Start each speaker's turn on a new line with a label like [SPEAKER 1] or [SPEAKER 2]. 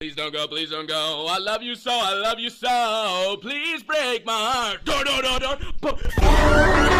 [SPEAKER 1] Please don't go, please don't go. I love you so, I love you so. Please break my heart. Do, do, do, do.